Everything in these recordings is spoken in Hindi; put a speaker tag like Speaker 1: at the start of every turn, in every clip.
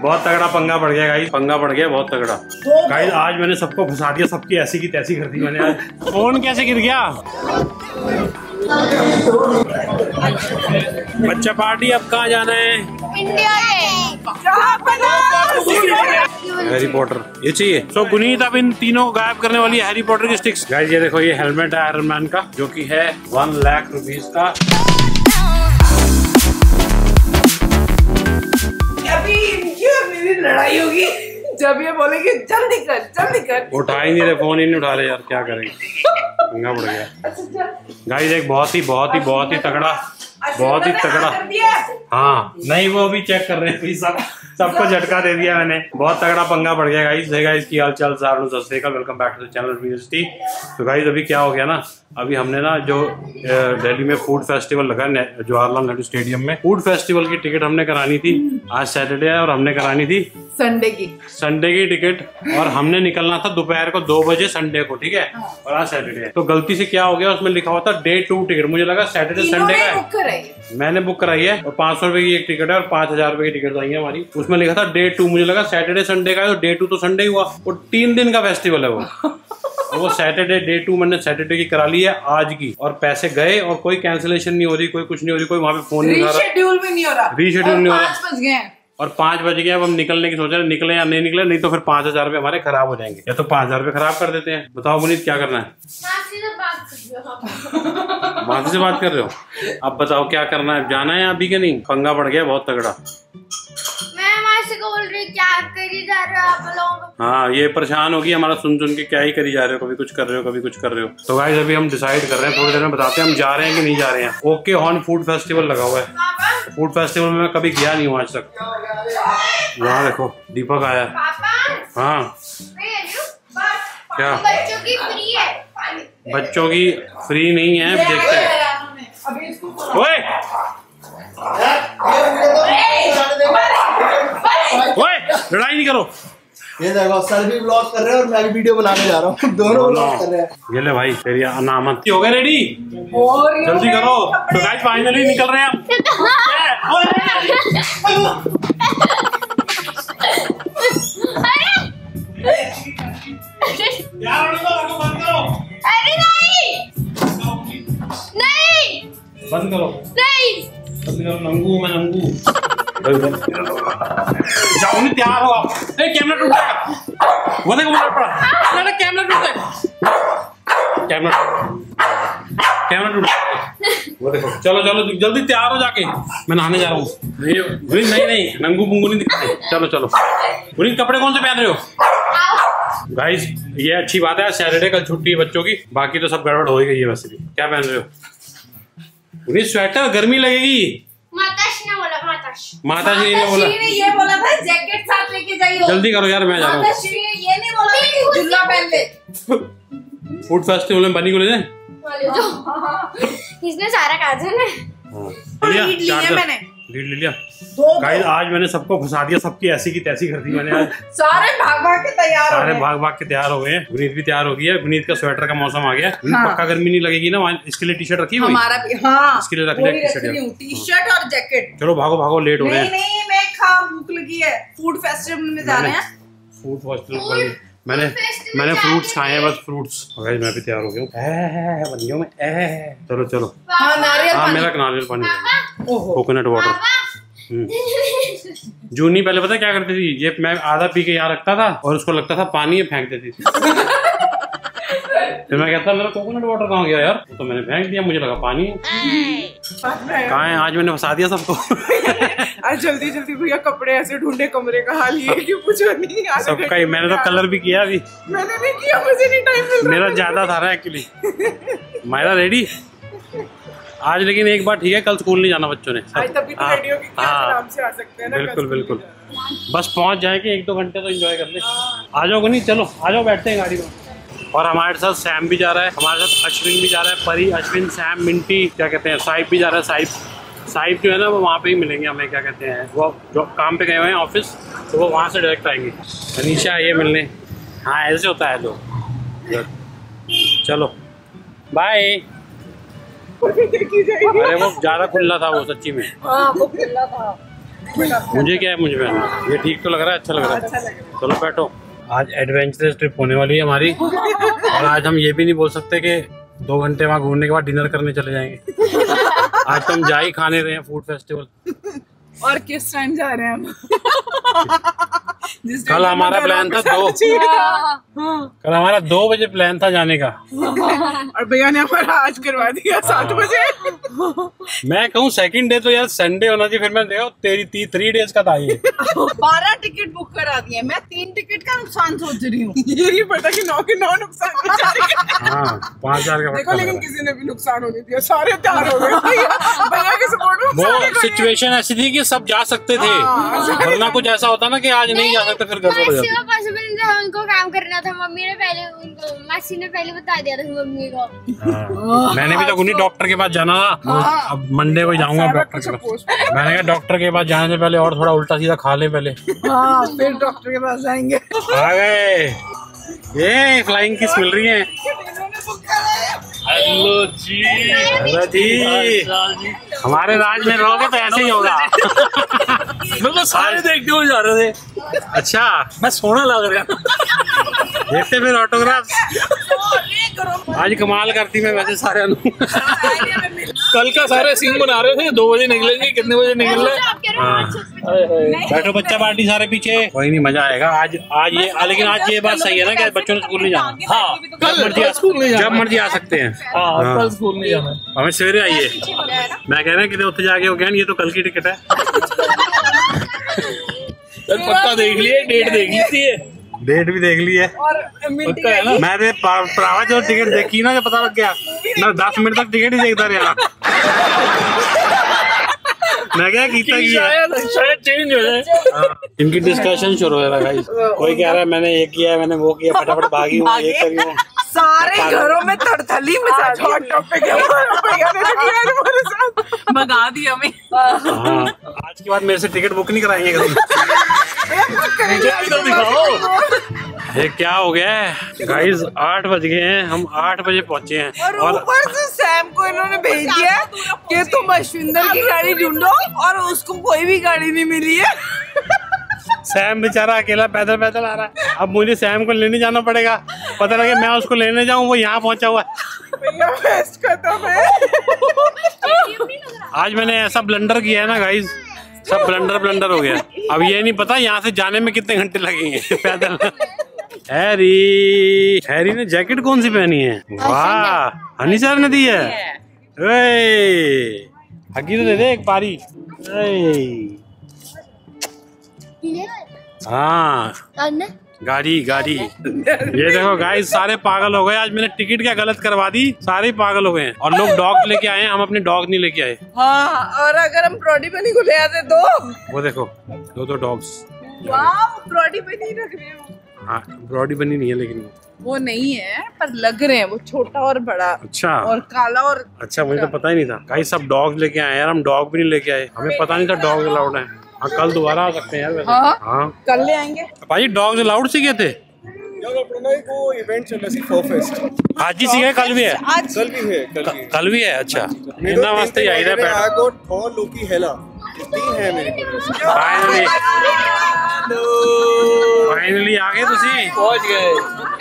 Speaker 1: बहुत तगड़ा पंगा पड़ गया गाइस पंगा पड़ गया बहुत तगड़ा। गाइस आज मैंने सबको फंसा दिया सबकी ऐसी की तैसी कर दी मैंने आज। फ़ोन कैसे गिर गया? बच्चा पार्टी अब कहाँ जाना है?
Speaker 2: इंडिया
Speaker 1: हैरी पॉटर ये चाहिए। तो गुनीत अब इन तीनों को गायब करने वाली है हैरी पॉटर की स्टिक्स गाइस ये देखो ये हेलमेट है आयरन मैन का जो कि है वन लाख रुपीज़ का।
Speaker 3: लड़ाई होगी। जब ये बोलेंगे जल्दी कर जल्दी कर।
Speaker 1: उठा ही नहीं रहे फ़ोन ही नहीं उठा रहे यार क्या करेंगे पंगा पड़ गया।
Speaker 3: अच्छा
Speaker 1: गाइस एक बहुत ही बहुत ही बहुत ही तगड़ा बहुत ही तगड़ा। हाँ। नहीं वो अभी चेक कर रहे हैं। सब सबको झटका दे दिया मैंने। बहुत तगड़ा पंगा पड़ गया गाइस है गाइस की हाल चाल? सार welcome back to the channel तो गाइस अभी क्या हो गया ना? अभी हमने ना जो दिल्ली में फ़ूड फेस्टिवल लगा जवाहरलाल नेहरू स्टेडियम में। फ़ूड फेस्टिवल की टिकट हमने करानी थी। आज सैटरडे है और हमने करानी थी
Speaker 3: संडे की।
Speaker 1: संडे की टिकट और हमने निकलना था दोपहर को दो बजे संडे को ठीक है? और आज सैटरडे है। तो गलती से क्या हो गया? उसमें लिखा हुआ था डे टू टिकट मुझे लगा सैटरडे संडे का है।
Speaker 3: कराई है?
Speaker 1: मैंने बुक कराई है और पाँच सौ रुपए की एक टिकट है और पाँच हज़ार रुपए की टिकट आई है हमारी। उसमें लिखा था डे टू मुझे लगा सैटरडे संडे का है तो डे टू तो संडे ही हुआ। और तीन दिन का फेस्टिवल है वो। वो सैटरडे डे टू मैंने सैटरडे की करा ली है आज की। और पैसे गए और कोई कैंसिलेशन नहीं हो रही कोई कुछ नहीं हो रही कोई वहाँ पे फ़ोन नहीं हो रहा।
Speaker 3: रीशेड्यूल भी नहीं हो रहा। रीशेड्यूल
Speaker 1: नहीं हो रहा। और पाँच बज गए अब हम निकलने की सोच रहे हैं निकले या नहीं निकले नहीं तो फिर पाँच हज़ार रुपए हमारे खराब हो जाएँगे। या तो पाँच हज़ार रुपये खराब कर देते हैं। बताओ मुनीत क्या करना है?
Speaker 2: मासी से बात कर रहे हो
Speaker 1: मासी से बात कर रहे हो? अब बताओ क्या करना है? जाना है अभी के नहीं? पंगा पड़ गया बहुत तगड़ा।
Speaker 2: बोल रही क्या करी जा रहे हो आप लोग?
Speaker 1: हाँ ये परेशान होगी हमारा सुन सुन के क्या ही करी जा रहे हो कभी कुछ कर रहे हो कभी कुछ कर रहे हो। तो गाइस अभी हम डिसाइड कर रहे हैं थोड़ी देर में बताते हैं हम जा रहे हैं कि नहीं जा रहे हैं। ओके हॉर्न फ़ूड फेस्टिवल लगा हुआ है। फ़ूड फेस्टिवल में मैं कभी गया नहीं हूँ आज तक। यहाँ देखो दीपक आया। हाँ। क्या?
Speaker 2: बच्चों की फ्री है।
Speaker 1: बच्चों की फ्री नहीं है देखते हैं। ओए! लड़ाई नहीं करो।
Speaker 4: ये देखो सर भी ब्लॉग कर रहे हैं और मैं भी वीडियो बनाने जा रहा हूँ। दोनों ब्लॉग कर रहे हैं।
Speaker 1: ये ले भाई तेरी अनामत। हो गए रेडी जल्दी करो। तो गाइस फाइनली निकल रहे हैं हम। यार अरे बंद करो।
Speaker 2: अरे नहीं! नहीं!
Speaker 1: बंद करो।
Speaker 2: नहीं!
Speaker 1: बंद करो नंगू मैं नंगू। जाओ नहीं तैयार हो आप ए कैमरा टूट जाएगा वो देखो मुझे पड़ा अरे कैमरा टूट जाएगा कैमरा कैमरा टूट जाएगा। वो देखो चलो चलो जल्दी तैयार हो जाके। मैं नहाने जा रहा हूँ। नहीं नहीं नहीं नंगू पुंगू नहीं दिखते। चलो चलो। पुनीत कपड़े कौन से पहन रहे हो? गाइस ये अच्छी बात है सैटरडे कल छुट्टी है बच्चों की। बाकी तो सब गड़बड़ हो ही गई है वैसे भी। क्या पहन रहे हो? स्वेटर गर्मी लगेगी
Speaker 2: माताश ने बोला माताश
Speaker 1: माता श्री ने बोला।
Speaker 3: श्री ने ये बोला था जैकेट साथ लेके जाइए।
Speaker 1: जल्दी करो यार मैं जा रहा हूँ।
Speaker 3: माताश्री ने ये नहीं बोला था झुल्ला पहन ले।
Speaker 1: फ़ूड फेस्टिवल में बनी को ले जाए
Speaker 2: जो इसने सारा काजल है।
Speaker 3: लीड लिया मैंने।
Speaker 1: लीड ले लिया। गाइस आज मैंने सबको फंसा दिया सबकी ऐसी की तैसी कर दी मैंने आज।
Speaker 3: सारे भाग भाग के तैयार हो
Speaker 1: सारे भाग भाग के तैयार हो गए। हैं गुनीत भी तैयार हो गई है। गुनीत का स्वेटर का मौसम आ गया।
Speaker 3: हाँ।
Speaker 1: पक्का गर्मी नहीं लगेगी ना? वहाँ इसके लिए टी शर्ट रखी हुई
Speaker 3: हमारा भी हाँ।
Speaker 1: इसके लिए रख लिया
Speaker 3: टी शर्ट और जैकेट
Speaker 1: चलो भागो भागो लेट हो रहे
Speaker 3: नहीं
Speaker 1: हैं
Speaker 3: नहीं मैं खा भूख लगी है। फ़ूड फेस्टिवल में जा रहे हैं।
Speaker 1: फ़ूड फेस्टिवल मैंने मैंने फ्रूट्स खाए हैं। बस फ्रूट्स गाइस मैं भी तैयार हो गया हूँ। बन गया मैं चलो चलो।
Speaker 3: हाँ नारियल
Speaker 1: हाँ
Speaker 3: पानी।
Speaker 1: मेरा नारियल पानी। कोकोनट वाटर जूनी पहले पता क्या करती थी? ये मैं आधा पी के यहाँ रखता था और उसको लगता था पानी ये फेंक देती थी। फिर मैं कहता मेरा कोकोनट वाटर कहाँ गया यार? तो मैंने फेंक दिया मुझे लगा पानी। कहा है आज मैंने फंसा दिया सबको?
Speaker 3: आज जल्दी जल्दी भैया कपड़े ऐसे ढूंढे कमरे का हाल ये कि पूछो नहीं
Speaker 1: सबका ही मैंने तो कलर भी किया अभी।
Speaker 3: मैंने नहीं किया मुझे नहीं टाइम मिल रहा
Speaker 1: मेरा ज़्यादा था रहा एक्चुअली मायरा रेडी आज लेकिन एक बार ठीक है कल स्कूल नहीं जाना बच्चों ने।
Speaker 3: आज तभी तो
Speaker 1: हाँ,
Speaker 3: रेडियो की क्लास
Speaker 1: हाँ,
Speaker 3: आराम से आ सकते हैं ना
Speaker 1: बिल्कुल बिल्कुल। बस पहुँच जाएँगे एक दो घंटे तो एंजॉय कर ले। आ जाओ नहीं? चलो आ जाओ बैठते हैं गाड़ी में। और हमारे साथ सैम भी जा रहा है हमारे साथ अश्विन भी जा रहा है परी अश्विन सैम मिंटी क्या कहते हैं साहिब भी जा रहा है साहिब। साहिब जो है ना वो वहाँ पे ही मिलेंगे हमें क्या कहते हैं वो जो काम पे गए हुए हैं ऑफ़िस तो वो वहाँ से डायरेक्ट आएँगे। अनिशा ये मिलने। हाँ ऐसे होता है लोग चलो। बाय अरे वो ज़्यादा खुला था वो सच्ची में।
Speaker 3: हाँ वो था।
Speaker 1: मुझे क्या है मुझे पहनना ये ठीक तो लग रहा है अच्छा लग रहा
Speaker 3: अच्छा
Speaker 1: है। चलो बैठो। आज एडवेंचरस ट्रिप होने वाली है हमारी। और आज हम ये भी नहीं बोल सकते कि दो घंटे वहाँ घूमने के बाद डिनर करने चले जाएँगे। आज तो हम जा ही खाने रहे हैं फ़ूड फेस्टिवल
Speaker 3: और किस टाइम जा रहे हैं हम?
Speaker 1: कल हमारा प्लान था दो। कल हमारा दो बजे प्लान था जाने का।
Speaker 3: और भैया ने हमारा आज करवा दिया सात
Speaker 1: हाँ।
Speaker 3: बजे।
Speaker 1: मैं कहूँ सेकंड डे तो यार संडे होना चाहिए फिर मैं देखो तेरी ती, थ्री डेज़ का था ये।
Speaker 3: बारह टिकट बुक करा दिए मैं तीन टिकट का नुकसान सोच रही हूँ। ये नहीं पता कि नौ के नौ नुकसान
Speaker 1: हाँ पाँच हज़ार का
Speaker 3: देखो लेकिन किसी ने भी नुकसान होने दिया सारे तैयार हो गए। भैया के सपोर्ट में
Speaker 1: वो सिचुएशन ऐसी थी कि सब जा सकते थे।
Speaker 3: हाँ।
Speaker 1: वरना कुछ ऐसा होता ना कि आज नहीं जा सकते फिर गड़बड़ हो जाती
Speaker 2: को पॉसिबल नहीं था उनको काम करना था मम्मी ने पहले उनको मासी ने पहले बता दिया था मम्मी को
Speaker 1: हाँ। मैंने भी तो उन्हीं डॉक्टर के पास जाना था
Speaker 3: हाँ।
Speaker 1: अब मंडे को जाऊँगा डॉक्टर के पास मैंने कहा डॉक्टर के पास जाने से पहले और थोड़ा उल्टा सीधा खा ले पहले
Speaker 3: हाँ फिर डॉक्टर के पास जाएँगे
Speaker 1: आ गए ये फ्लाइंग किस मिल रही है
Speaker 5: हेलो जी
Speaker 1: जी हमारे राज में रहोगे तो ऐसे ही होगा
Speaker 5: मैं तो सारे देखते हुए जा रहे थे।
Speaker 1: अच्छा।
Speaker 5: मैं सोना लग रहा।
Speaker 1: देखते फिर ऑटोग्राफ आज कमाल करती मैं वैसे सारे
Speaker 5: कल का सारे सीन बना रहे थे दो बजे निकलेंगे कितने बजे निकल? रहे
Speaker 2: आप कह रहे हो
Speaker 1: हाँ। बैठो बच्चा पार्टी सारे पीछे। कोई नहीं मज़ा आएगा। आज आज ये लेकिन आज ये बात सही है ना कि बच्चों ने स्कूल नहीं जाना।
Speaker 5: हाँ
Speaker 1: जब
Speaker 5: कल
Speaker 1: मर्ज़ी
Speaker 5: कल स्कूल नहीं
Speaker 1: जब मर्ज़ी आ सकते हैं।
Speaker 5: हाँ
Speaker 1: हाँ।
Speaker 5: कल स्कूल नहीं जाना।
Speaker 1: हमें सवेरे आइए। मैं कह रहा कि उत्थे जाके हो गया ये तो कल की टिकट है।
Speaker 5: पक्का देख लिए डेट देख ली थी
Speaker 1: डेट भी देख ली है।
Speaker 3: और मिनट
Speaker 5: पक्का है ना?
Speaker 1: मैं तो प्रावा जो टिकट देखी ना जो पता लग गया। मैं दस मिनट तक टिकट ही देखता रहा। मैं क्या कीता किया?
Speaker 5: शायद चेंज हो जाए।
Speaker 1: हाँ, इनकी डिस्कशन शुरू हो रहा है कोई कह रहा है मैंने ये किया है मैंने वो किया फटाफट भागी हूँ ये करी हूँ।
Speaker 3: सारे घरों में तड़थली साथ। भगा दी हमें।
Speaker 1: हाँ। आज के बाद मेरे से टिकट बुक नहीं कराएँगे कभी।
Speaker 5: मुझे तो दिखाओ।
Speaker 1: ये क्या हो गया है? गाइस आठ बज गए हैं। हम आठ बजे पहुँचे हैं।
Speaker 3: और
Speaker 1: और
Speaker 3: ऊपर से सैम को इन्होंने भेज दिया कि तुम अश्विंदर की गाड़ी ढूंढो और उसको कोई भी गाड़ी नहीं मिली है।
Speaker 1: सैम बेचारा अकेला पैदल पैदल आ रहा है। अब मुझे सैम को लेने जाना पड़ेगा। पता लगे मैं उसको लेने जाऊँ वो यहाँ पहुँचा हुआ है। आज मैंने ऐसा ब्लंडर किया है ना गाइस सब ब्लंडर ब्लंडर हो गया। अब ये नहीं पता यहाँ से जाने में कितने घंटे लगेंगे पैदल। हैरी हैरी ने जैकेट कौन सी पहनी है? वाह हनी सर ने दी है। हकी तो दे दे एक पारी। हाँ। गाड़ी गाड़ी। ये देखो गाइस सारे पागल हो गए। आज मैंने टिकट क्या गलत करवा दी? सारे पागल हो गए हैं। और लोग डॉग लेके आए हैं हम अपने डॉग नहीं लेके आए।
Speaker 3: हाँ और अगर हम ब्रॉडी बनी को ले आते दो
Speaker 1: वो देखो दो दो डॉग्स
Speaker 3: ब्रॉडी बनी रख रहे हो।
Speaker 1: हाँ ब्रॉडी बनी नहीं है लेकिन। वो।
Speaker 3: नहीं है पर लग रहे हैं वो छोटा और बड़ा।
Speaker 1: अच्छा।
Speaker 3: और काला और
Speaker 1: अच्छा मुझे तो पता ही नहीं था। गाइस सब डॉग लेके आए हैं यार हम डॉग भी नहीं लेके आए। हमें पता नहीं था डॉग अलाउड है। हाँ कल दोबारा आ सकते हैं यार वैसे।
Speaker 3: हाँ।
Speaker 1: हाँ।
Speaker 3: कल ले आएँगे।
Speaker 1: भाई डॉग्स अलाउड से गए थे
Speaker 4: इवेंट चल रहा
Speaker 1: आज ही सीखे कल भी है?
Speaker 4: कल भी है कल भी है।
Speaker 1: कल भी है अच्छा। इतना वास्ते ही आई रहा
Speaker 4: आई गॉट थॉर लोकी हेला तीन है मेरे
Speaker 1: फाइनली फाइनली आ गए तुसी।
Speaker 5: पहुँच गए।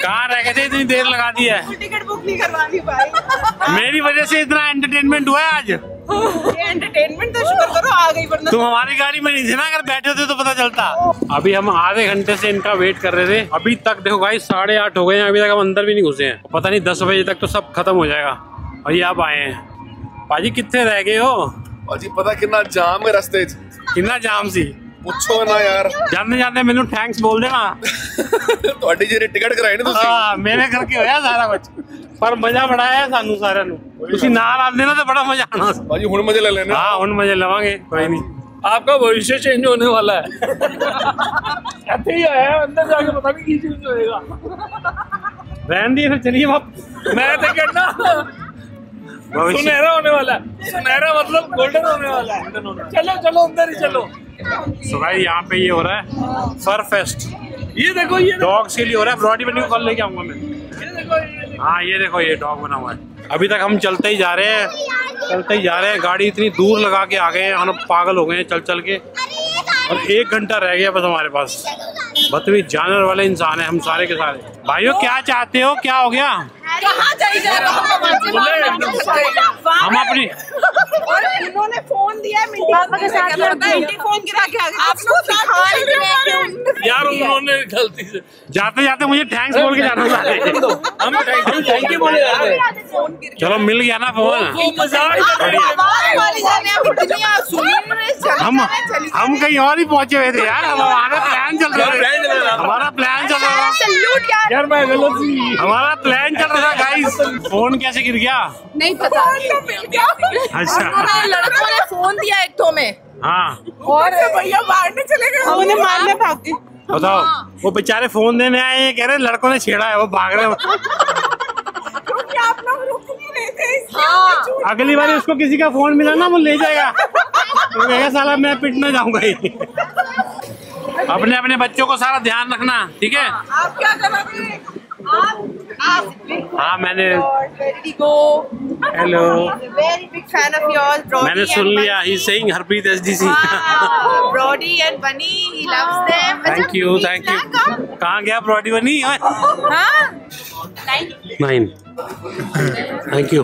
Speaker 1: कहाँ रह गए थे? इतनी देर लगा दी है।
Speaker 3: टिकट बुक नहीं करवानी भाई।
Speaker 1: मेरी वजह से इतना एंटरटेनमेंट हुआ है आज?
Speaker 3: एंटरटेनमेंट तो शुक्र करो आ गई वरना
Speaker 1: तुम हमारी गाड़ी में नहीं थे ना अगर बैठे होते तो पता चलता अभी हम आधे घंटे से इनका वेट कर रहे थे अभी तक देखो भाई साढ़े आठ हो गए हैं अभी तक हम अंदर भी नहीं घुसे हैं पता नहीं दस बजे तक तो सब खत्म हो जाएगा और ये आप आए हैं पाजी कितने रह गए हो
Speaker 4: ਭਾਜੀ ਪਤਾ ਕਿੰਨਾ ਜਾਮ ਹੈ ਰਸਤੇ 'ਚ
Speaker 1: कितना जाम सी
Speaker 4: ਪੁੱਛੋ ਨਾ ਯਾਰ
Speaker 1: जाते जाते मैनू थैंक्स बोल देना
Speaker 4: ਤੁਹਾਡੀ ਜਿਹੜੀ ਟਿਕਟ ਕਰਾਈ ਨਾ ਤੁਸੀਂ
Speaker 1: ਹਾਂ ਮੇਰੇ ਕਰਕੇ ਹੋਇਆ ਸਾਰਾ ਕੁਝ ਪਰ ਮਜ਼ਾ ਬੜਾ ਆਇਆ ਸਾਨੂੰ ਸਾਰਿਆਂ ਨੂੰ ਤੁਸੀਂ ਨਾਲ ਆਉਂਦੇ ਨਾ ਤੇ ਬੜਾ ਮਜ਼ਾ ਆਣਾ ਸੀ
Speaker 4: ਭਾਜੀ ਹੁਣ ਮਜ਼ੇ ਲੈ ਲੈਣੇ
Speaker 1: ਹਾਂ ਹੁਣ ਮਜ਼ੇ ਲਵਾਂਗੇ ਕੋਈ ਨਹੀਂ
Speaker 5: आपका भविष्य चेंज होने वाला है ऐसे ही आया है, अंदर जाके पता नहीं की चेंज होएगा
Speaker 1: रहन दिए फिर चलिए वापस
Speaker 5: मैं तो कहना
Speaker 1: भविष्य
Speaker 5: सुनहरा होने वाला है सुनहरा मतलब गोल्डन होने वाला है चलो चलो अंदर ही चलो
Speaker 1: सो भाई यहाँ पे ये हो रहा है फर फेस्ट
Speaker 5: ये देखो ये देखो,
Speaker 1: डॉग्स के लिए हो रहा है ब्रॉडी बनी को कल लेके आऊंगा मैं
Speaker 5: ये देखो ये देखो।
Speaker 1: हाँ ये देखो, ये डॉग बना हुआ है। अभी तक हम चलते ही जा रहे हैं। चलते ही जा रहे हैं। गाड़ी इतनी दूर लगा के आ गए हैं। हम पागल हो गए हैं चल चल के। और एक घंटा रह गया बस हमारे पास। बदतमीज जानवर वाले इंसान है हम सारे के सारे। भाइयों, क्या चाहते हो? क्या हो गया?
Speaker 3: कहाँ जाइए
Speaker 1: हम अपनी
Speaker 3: और उन्होंने फ़ोन दिया के साथ फ़ोन गिरा के आ गई आपको दिखा ही नहीं रहे क्यों
Speaker 5: यार उन्होंने गलती से
Speaker 1: जाते जाते मुझे थैंक्स बोल के जाना था।
Speaker 5: हम थैंक यू बोले हैं।
Speaker 1: चलो मिल गया ना फ़ोन।
Speaker 5: है।
Speaker 1: हम हम कहीं और ही पहुँचे हुए थे यार। हमारा प्लान चल रहा था। हमारा प्लान चल रहा
Speaker 3: है यार।
Speaker 5: यार मैं गलत
Speaker 1: हमारा प्लान चल रहा था गाइस फ़ोन कैसे गिर गया?
Speaker 3: नहीं पता। तो मिल गया।
Speaker 1: अच्छा।
Speaker 3: लड़कों ने फ़ोन दिया एक तो में।
Speaker 1: हाँ।
Speaker 3: और भैया मारने चले गए। उन्हें मारने भाग
Speaker 1: बताओ वो बेचारे फ़ोन देने आए हैं कह रहे लड़कों ने छेड़ा है वो भाग रहे हैं।
Speaker 3: क्योंकि आप लोग रुक नहीं रहे थे झूठ
Speaker 1: अगली बार उसको किसी का फ़ोन मिला ना वो ले जाएगा। तो कहेगा साला मैं पिटने जाऊँगा ही अपने अपने बच्चों को सारा ध्यान रखना ठीक है?
Speaker 3: आप क्या करोगे
Speaker 1: हाँ मैंने hello
Speaker 3: very big fan of yours
Speaker 1: मैंने सुन लिया he saying Harpreet S D C
Speaker 3: Brodie and Bunny he loves them
Speaker 1: thank you thank you कहाँ गया ब्रॉडी बनी
Speaker 3: हाँ।
Speaker 1: नाइन थैंक यू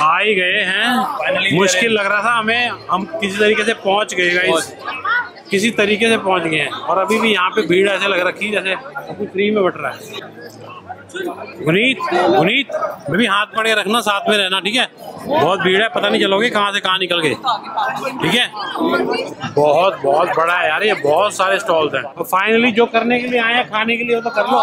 Speaker 1: आ ही गए हैं। मुश्किल लग रहा था हमें हम किसी तरीके से पहुँच गए गाइस किसी तरीके से पहुँच गए हैं। और अभी भी यहाँ पे भीड़ ऐसे लग रखी है जैसे अभी फ्री में बट रहा है। गुनीत गुनीत मैं भी हाथ पड़ रखना साथ में रहना ठीक है? बहुत भीड़ है पता नहीं चलोगे कहाँ से कहाँ निकल गए। ठीक है? बहुत बहुत बड़ा है यार ये बहुत सारे स्टॉल्स हैं। तो फाइनली जो करने के लिए आए हैं खाने के लिए वो तो कर लो।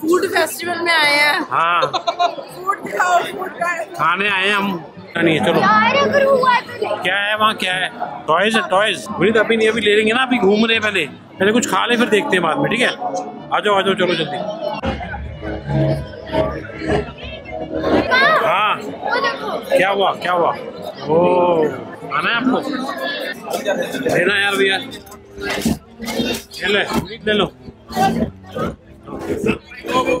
Speaker 3: फ़ूड फेस्टिवल में आए हैं।
Speaker 1: हाँ।
Speaker 3: फ़ूड खाओ फ़ूड
Speaker 1: खाने आए हैं हम। नहीं है चलो।
Speaker 2: यार अगर हुआ तो
Speaker 1: क्या है वहाँ क्या है? टॉयज है टॉयज बुरी तो अभी नहीं अभी ले लेंगे ना अभी घूम रहे हैं पहले। पहले कुछ खा ले फिर देखते हैं बाद में ठीक है? आ जाओ आ जाओ चलो जल्दी। हाँ। क्या हुआ क्या हुआ? ओ आना है आपको? लेना यार भैया। ले ले ले लो। ओ,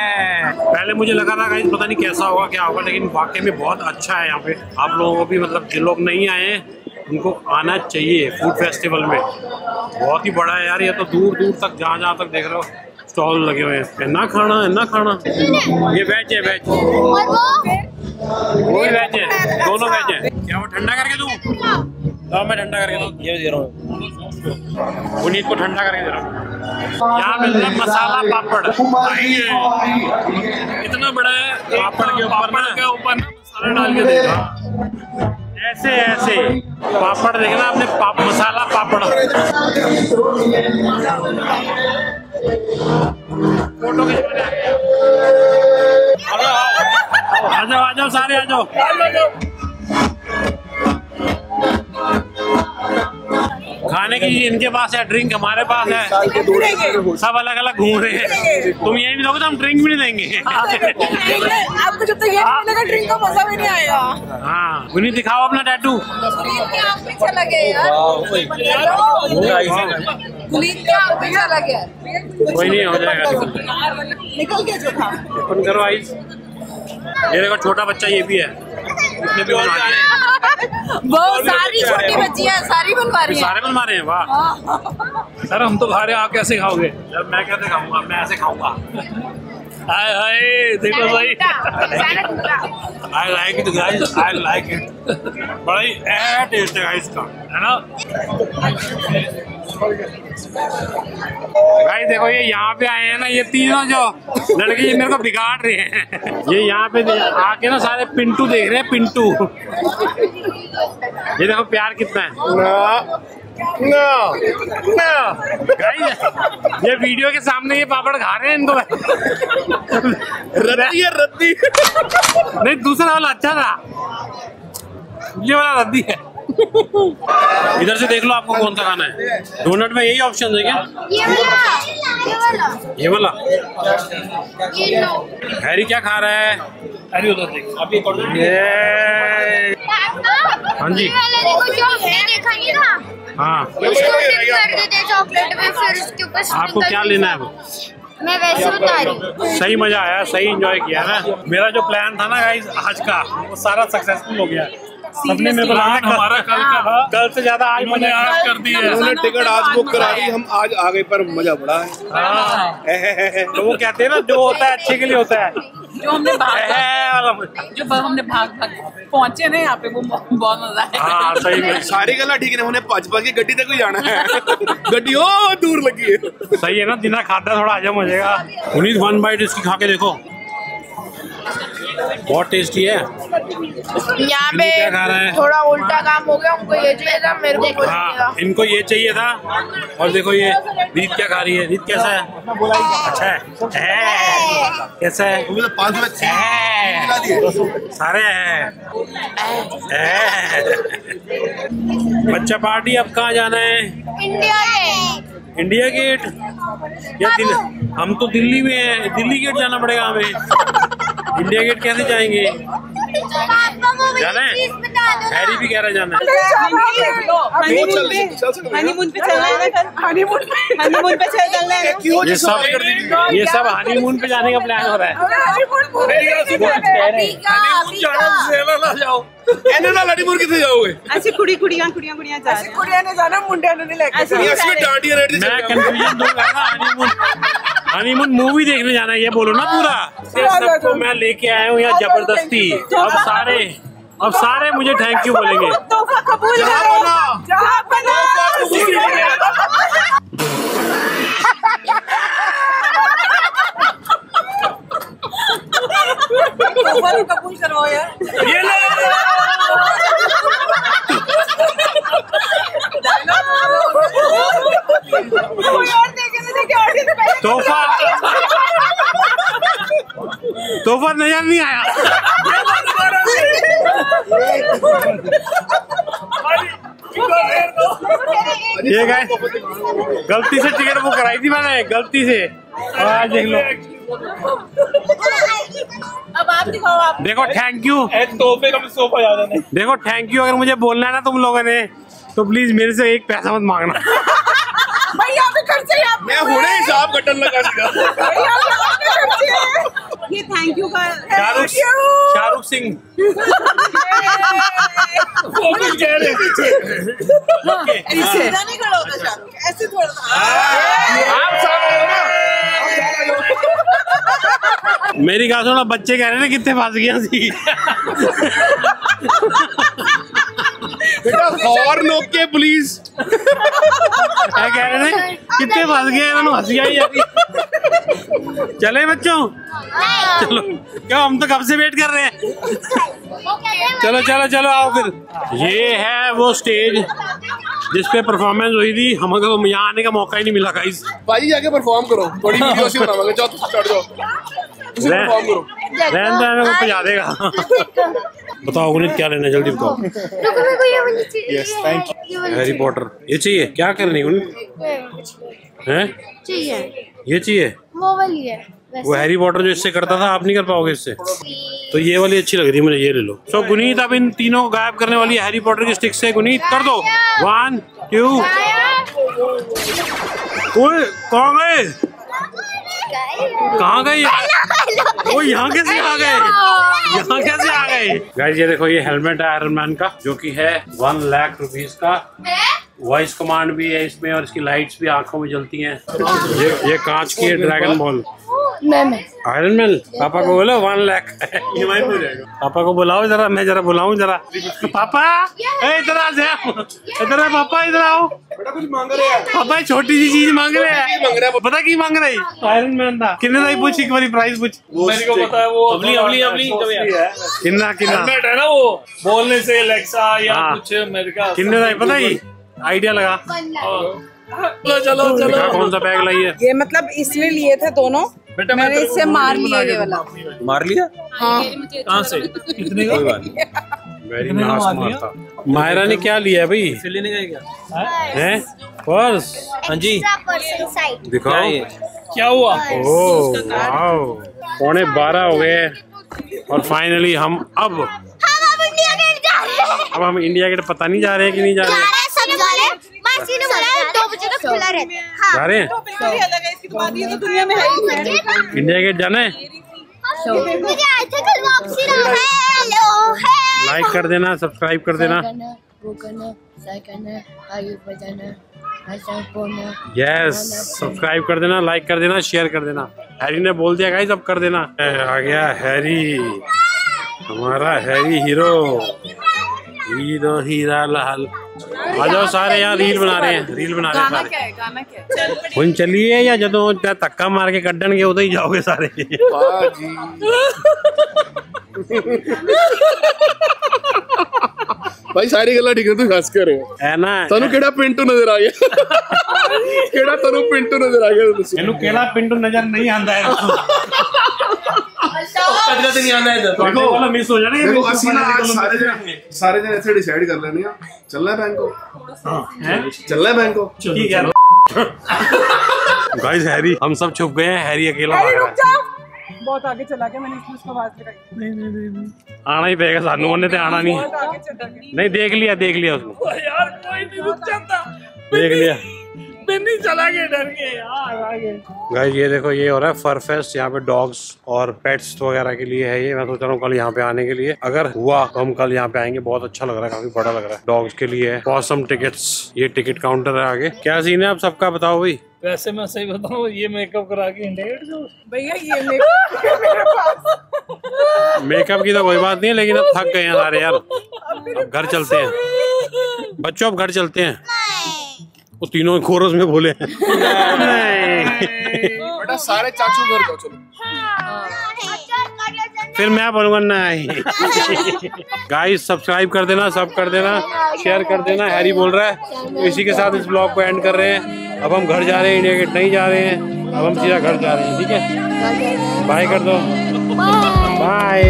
Speaker 1: पहले मुझे लगा था गाइस पता नहीं कैसा होगा क्या होगा लेकिन वाकई में बहुत अच्छा है यहाँ पे। आप लोगों को भी मतलब जो लोग नहीं आए हैं उनको आना चाहिए फ़ूड फेस्टिवल में। बहुत ही बड़ा है यार ये तो दूर दूर तक जहाँ जहाँ तक देख रहे हो स्टॉल लगे हुए हैं। ना खाना है ना खाना। ये वेज है वेज
Speaker 2: वो?
Speaker 1: वेज है दोनों वेज है। क्या वो ठंडा करके दूँ? हाँ मैं ठंडा करके दूँ। ये दे रहा हूँ। पुनीत को ठंडा करके दे रहा हूँ। यहाँ मिल रहा है मसाला पापड़। इतना बड़ा है पापड़ के ऊपर के ऊपर मसाला डाल के देगा ऐसे ऐसे। पापड़ देखना आपने पाप मसाला पापड़। फ़ोटो खिंचवाने आ जाओ आ जाओ सारे आ जाओ। खाने की चीज़ इनके पास है ड्रिंक हमारे पास है। सब अलग अलग घूम रहे हैं। तुम यही नहीं दोगे तो हम ड्रिंक भी नहीं देंगे।
Speaker 3: आपको जब तक ये नहीं मिलेगा ड्रिंक का मज़ा भी नहीं आएगा।
Speaker 1: हाँ गुनी दिखाओ अपना टैटू कोई नहीं हो जाएगा। निकल
Speaker 3: के जो था।
Speaker 1: करो आइस ये देखो छोटा बच्चा ये भी है। इसने भी
Speaker 3: वो सारी छोटी बच्चियाँ सारी बनवा रही हैं।
Speaker 1: सारे बनवा रहे हैं? वाह।
Speaker 5: सर हम तो खा रहे हैं आप कैसे खाओगे?
Speaker 1: सर मैं कैसे खाऊँगा? मैं ऐसे खाऊँगा।
Speaker 5: हाय हाय देखो भाई।
Speaker 1: I like it guys I like it बड़ा ही ए टेस्ट है गाइस का। है ना? गाइस देखो ये यहाँ पे आए हैं ना ये तीनों जो लड़के ये मेरे को बिगाड़ रहे हैं। ये यहाँ पे आके ना सारे पिंटू देख रहे हैं पिंटू। ये देखो प्यार कितना है। गाइस ये वीडियो के सामने ये पापड़ खा रहे हैं इनको।
Speaker 5: रद्दी है रद्दी।
Speaker 1: नहीं दूसरा वाला अच्छा था। ये वाला रद्दी है। इधर से देख लो आपको कौन सा खाना है। डोनट में यही ऑप्शन है क्या?
Speaker 2: ये वाला। ये वाला।
Speaker 1: ये वाला।
Speaker 2: ये लो।
Speaker 1: हैरी क्या खा रहा है?
Speaker 5: अरे उधर देख। अभी
Speaker 2: हाँ
Speaker 1: हाँ जी। हाँ।
Speaker 2: उसको डिप कर देते चॉकलेट में फिर उसके ऊपर
Speaker 1: आपको क्या लेना है वो?
Speaker 2: मैं वैसे बता रही
Speaker 1: सही मज़ा आया सही एंजॉय किया ना। मेरा जो प्लान था ना गाइस आज का वो सारा सक्सेसफुल हो गया। सबने मेरे को
Speaker 5: प्लान हमारा कल का था।
Speaker 1: कल से ज़्यादा आज
Speaker 5: मैंने
Speaker 1: मज़ा
Speaker 5: आज कर दी है
Speaker 6: उन्होंने टिकट आज बुक करा दी हम आज आ गए पर मज़ा बड़ा है।
Speaker 1: हाँ। तो वो कहते हैं ना जो होता है अच्छे के लिए होता है।
Speaker 3: जो हमने भाग जो हमने भाग भाग पहुँचे ना यहाँ पे वो बहुत मज़ा आया।
Speaker 1: हाँ सही में
Speaker 6: सारी गल्ला ठीक है उन्हें पाँच पाँच की गड्डी तक भी जाना है। गड्डी ओ दूर लगी है।
Speaker 1: सही है ना जितना खाता थोड़ा हजम हो जाएगा। पुनीत वन बाइट इसकी खा के देखो। बहुत टेस्टी है।
Speaker 3: यहाँ
Speaker 1: पे खा रहा है?
Speaker 3: थोड़ा उल्टा काम हो गया उनको ये चाहिए था मेरे को
Speaker 1: हाँ इनको ये चाहिए था। और देखो ये रीत क्या खा रही है? रीत कैसा है? अच्छा है। है। कैसा है?
Speaker 6: पाँच सौ
Speaker 1: है। सारे हैं। है। बच्चा पार्टी अब कहाँ जाना है?
Speaker 2: India Gate
Speaker 1: India Gate? या दिल हम तो दिल्ली में हैं। दिल्ली गेट जाना पड़ेगा हमें। इंडिया गेट कैसे जाएँगे? जाना है?
Speaker 2: प्लीज़ बता दो
Speaker 1: हैरी भी कह रहा जाना है।
Speaker 3: हनीमून पे चलना है। हनीमून हनीमून पे चलना है
Speaker 1: ये सब ये सब हनीमून पे जाने का प्लान हो रहा है।
Speaker 3: ऐसी कुड़ी कुड़ियाँ कुड़ियाँ कुड़ियाँ जा रही हैं। कुड़ियाँ ने जाना मुंडिया ने लेके
Speaker 1: ना हनीमून हनीमून मूवी देखने जाना है ये बोलो ना पूरा। सबको मैं लेके आया हूँ यहाँ ज़बरदस्ती। अब सारे अब सारे मुझे थैंक यू बोलेंगे।
Speaker 3: तो कबूल करवाओ यार।
Speaker 1: ये ले
Speaker 3: कोई और देखे ना देखे ऑडियंस पहले
Speaker 1: तोहफा। तोहफा नज़र नहीं आया। ये गए गलती से टिकट बुक कराई थी मैंने गलती से। आज देख लो।
Speaker 3: अब आप दिखाओ आप।
Speaker 1: देखो थैंक यू
Speaker 5: एक तोहफे का भी सोफा याद है।
Speaker 1: देखो थैंक यू अगर मुझे बोलना है ना तुम लोगों ने। तो प्लीज़ मेरे से एक पैसा मत मांगना।
Speaker 3: पे खर्चे
Speaker 6: मैं हुने हिसाब कटन लगा
Speaker 3: हैं। ये थैंक यू का
Speaker 1: शाहरुख शाहरुख सिंह।
Speaker 5: वो कह रहे
Speaker 1: ओके
Speaker 3: ऐसे। नहीं खड़ा होता शाहरुख। ऐसे थोड़ा
Speaker 1: आप मेरी बात सुनो बच्चे कह रहे हैं ना कितने फंस गया सी।
Speaker 6: बेटा हॉर्न ओके प्लीज़
Speaker 1: क्या कह रहे थे कितने फंस गए इन्होंने हँसी आई अभी। चले बच्चों? चलो। क्या हम तो कब से वेट कर रहे हैं? चलो चलो चलो आओ फिर। ये है वो स्टेज जिस पे परफॉर्मेंस हुई थी। हमको तो यहाँ आने का मौका ही नहीं मिला गाइस
Speaker 6: भाई जाके परफॉर्म करो। बड़ी वीडियो से बनावांगे। तुम स्टार्ट जाओ। परफॉर्म करो।
Speaker 1: रहन दो हमें को पजा देगा बताओ गुनीत क्या लेना है? जल्दी बताओ। हैरी पॉटर ये चाहिए? क्या करनी गुनीत हैं? ये चाहिए?
Speaker 2: वो वाली है
Speaker 1: वो हैरी पॉटर जो इससे करता था आप नहीं कर पाओगे इससे? तो ये वाली अच्छी लग रही है मुझे ये ले लो। सो गुनीत अब इन तीनों को गायब करने वाली है हैरी पॉटर की स्टिक से गुनीत कर दो। वन टू कहाँ गए? कहाँ गए वो यहाँ कैसे आ गए? यहाँ कैसे आ गए गाइस ये देखो ये हेलमेट है आयरन मैन का जो कि है वन लाख रुपीज़ का। वॉइस कमांड भी है इसमें और इसकी लाइट्स भी आँखों में जलती हैं। ये ये कांच की है ड्रैगन बॉल
Speaker 2: मैं
Speaker 1: आयरन मैन पापा को बोलो वन लैख पापा को बुलाओ जरा मैं जरा बुलाऊ जरा। पापा इधर आ जाओ इधर है पापा इधर आओ। पापा छोटी सी चीज़ मांग रहे हैं। पता की मांग रही? आयरन मैन था कितने का पूछ एक बार प्राइस पूछ।
Speaker 5: मेरे को है
Speaker 1: कितना
Speaker 5: कितना
Speaker 1: है।
Speaker 5: ना वो। बोलने से एलेक्सा या
Speaker 1: हाँ।
Speaker 5: कुछ अमेरिका
Speaker 1: का कितने का पता ही? आइडिया लगा।
Speaker 5: हाँ। हाँ, चलो
Speaker 1: चलो कौन सा बैग लाइए
Speaker 3: ये मतलब इसलिए लिए थे दोनों
Speaker 5: बेटा मैं
Speaker 3: मैंने इससे मार लिया ये वाला।
Speaker 6: मार लिया?
Speaker 5: कहाँ से? कितने का?
Speaker 1: वेरी
Speaker 5: कितने का मार लिया?
Speaker 1: मारता मायरा ने क्या लिया भाई?
Speaker 5: लेने गए क्या?
Speaker 1: हैं? पर्स।
Speaker 6: हाँ जी।
Speaker 1: दिखाओ।
Speaker 5: क्या हुआ?
Speaker 1: Oh wow. पौने बारह हो गए। और फाइनली हम अब
Speaker 2: हम अब इंडिया गेट जा रहे हैं।
Speaker 1: अब हम इंडिया गेट पता नहीं जा रहे हैं कि नहीं जा रहे। हैं
Speaker 2: हैं हैं मासी ने बोला दो बजे तक खुला रहता है। हाँ।
Speaker 1: जा रहे हैं?
Speaker 3: तो बिल्कुल अलग है इसकी तो बात ये तो दुनिया में है ही
Speaker 1: इंडिया गेट जाना है?
Speaker 2: मुझे आए थे वापसी रहा है। हेलो है।
Speaker 1: लाइक कर देना सब्सक्राइब कर देना।
Speaker 7: वो करना करना आगे बढ़ाना
Speaker 1: यस सब्सक्राइब कर देना लाइक कर देना शेयर कर देना। हैरी ने बोल दिया गाइस अब कर देना. आ गया हैरी हमारा Harry hero हीरो हीरा लाल आ जाओ सारे यहाँ रील बना रहे हैं रील बना रहे हैं
Speaker 3: गाना
Speaker 1: सारे
Speaker 3: क्या है गाना क्या है
Speaker 1: ਹੁਣ ਚੱਲੀਏ ਜਾਂ ਜਦੋਂ ਤੇ ਧੱਕਾ ਮਾਰ ਕੇ ਕੱਢਣਗੇ ਉਦੋਂ ਹੀ ਜਾਓਗੇ ਸਾਰੇ
Speaker 6: वाह जी ਭਾਈ ਸਾਰੀ ਗੱਲਾਂ ਠੀਕ ਨੇ ਤੁਸੀਂ ਹੱਸ ਕੇ ਰਹੇ ਹੋ
Speaker 1: ਐ ਨਾ
Speaker 6: ਤੁਹਾਨੂੰ ਕਿਹੜਾ ਪਿੰਟੂ ਨਜ਼ਰ ਆ ਗਿਆ ਕਿਹੜਾ ਤੁਹਾਨੂੰ ਪਿੰਟੂ ਨਜ਼ਰ ਆ ਗਿਆ ਤੁਸੀਂ
Speaker 1: ਇਹਨੂੰ ਕਿਹੜਾ ਪਿੰਡ ਨਜ਼ਰ ਨਹੀਂ ਆਂਦਾ ਹੈ आना गाइस हैरी हम सब छुप गए हैं हैरी अकेला हैरी
Speaker 3: रुक बहुत आगे चला गया मैंने नहीं नहीं नहीं
Speaker 1: आना ही पड़ेगा सानू
Speaker 3: तो आना नहीं।
Speaker 1: नहीं देख लिया देख लिया उसको।
Speaker 5: यार कोई नहीं रुक जाता
Speaker 1: देख लिया।
Speaker 5: मैं नहीं चला गया डर के यार आगे
Speaker 1: गाइस ये देखो ये हो रहा है फर फेस्ट यहाँ पे डॉग्स और पेट्स वगैरह के लिए है ये। मैं सोच रहा हूँ कल यहाँ पे आने के लिए। अगर हुआ तो हम कल यहाँ पे आएँगे। बहुत अच्छा लग रहा है काफ़ी बड़ा लग रहा है। डॉग्स के लिए है। पॉसम टिकट्स ये टिकट काउंटर है आगे। क्या सीन है आप सबका बताओ भाई।
Speaker 5: वैसे मैं सही बताऊँ ये मेकअप करा के
Speaker 3: भैया ये मेरे मेरे पास।
Speaker 1: मेकअप की तो कोई बात नहीं है लेकिन अब थक गए हैं सारे यार। अब घर चलते हैं। बच्चों अब घर चलते हैं। वो तीनों कोरस में बोले बेटा
Speaker 6: सारे चाचू घर जाओ चलो। हाँ।
Speaker 1: फिर मैं बोलूँगा नहीं। गाइस सब्सक्राइब कर देना सब कर देना शेयर कर देना। हैरी बोल रहा है इसी के साथ इस ब्लॉग को एंड कर रहे हैं। अब हम घर जा रहे हैं इंडिया गेट नहीं जा रहे हैं। अब हम सीधा घर जा रहे हैं ठीक है? बाय कर दो। बाय